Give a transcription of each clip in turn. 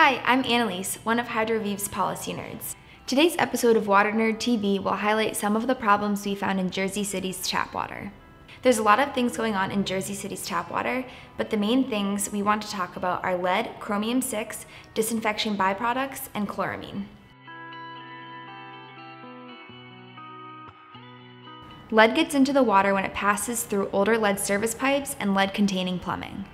Hi, I'm Annalise, one of Hydroviv's policy nerds. Today's episode of Water Nerd TV will highlight some of the problems we found in Jersey City's tap water. There's a lot of things going on in Jersey City's tap water, but the main things we want to talk about are lead, chromium 6, disinfection byproducts, and chloramine. Lead gets into the water when it passes through older lead service pipes and lead containing plumbing.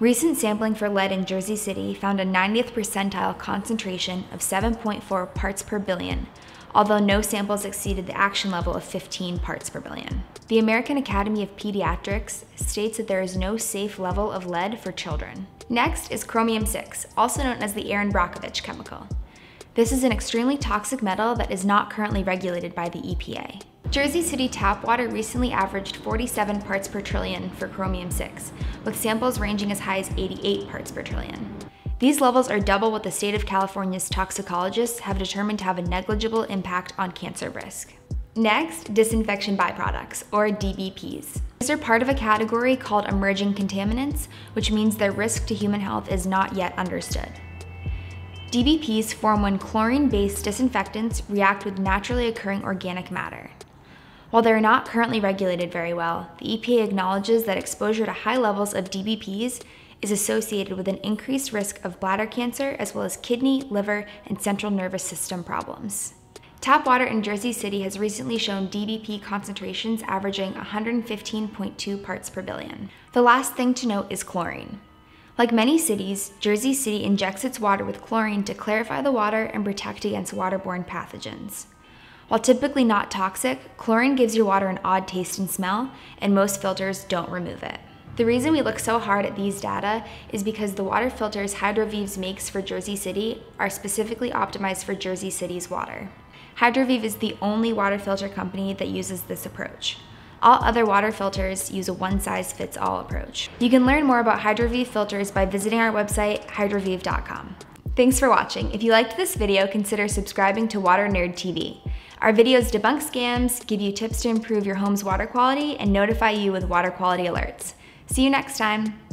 Recent sampling for lead in Jersey City found a 90th percentile concentration of 7.4 parts per billion, although no samples exceeded the action level of 15 parts per billion. The American Academy of Pediatrics states that there is no safe level of lead for children. Next is chromium 6, also known as the Erin Brockovich chemical. This is an extremely toxic metal that is not currently regulated by the EPA. Jersey City tap water recently averaged 47 parts per trillion for chromium 6, with samples ranging as high as 88 parts per trillion. These levels are double what the state of California's toxicologists have determined to have a negligible impact on cancer risk. Next, disinfection byproducts, or DBPs. These are part of a category called emerging contaminants, which means their risk to human health is not yet understood. DBPs form when chlorine-based disinfectants react with naturally occurring organic matter. While they are not currently regulated very well, the EPA acknowledges that exposure to high levels of DBPs is associated with an increased risk of bladder cancer as well as kidney, liver, and central nervous system problems. Tap water in Jersey City has recently shown DBP concentrations averaging 115.2 parts per billion. The last thing to note is chlorine. Like many cities, Jersey City injects its water with chlorine to clarify the water and protect against waterborne pathogens. While typically not toxic, chlorine gives your water an odd taste and smell, and most filters don't remove it. The reason we look so hard at these data is because the water filters Hydroviv makes for Jersey City are specifically optimized for Jersey City's water. Hydroviv is the only water filter company that uses this approach. All other water filters use a one-size-fits-all approach. You can learn more about Hydroviv filters by visiting our website, hydroviv.com. Thanks for watching. If you liked this video, consider subscribing to Water Nerd TV. Our videos debunk scams, give you tips to improve your home's water quality, and notify you with water quality alerts. See you next time.